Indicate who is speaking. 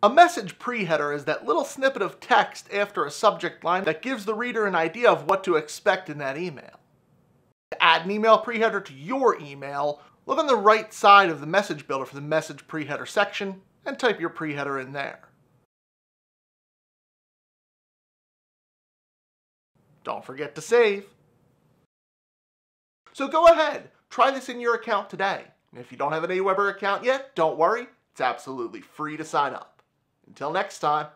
Speaker 1: A message preheader is that little snippet of text after a subject line that gives the reader an idea of what to expect in that email. To add an email preheader to your email, look on the right side of the message builder for the message preheader section and type your preheader in there. Don't forget to save. So go ahead, try this in your account today. If you don't have an AWeber account yet, don't worry, it's absolutely free to sign up. Until next time.